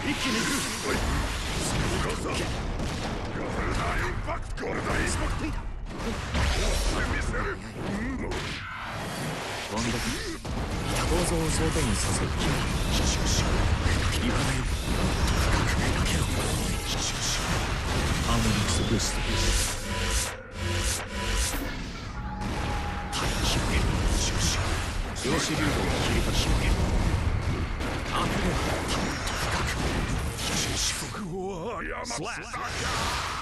一気においそうかさガフルダインパクトゴルダインパクト見せるワンダ構造を想定にさせる行かない深くけろハーモニクスブースト広げ量子流動を切り立広げて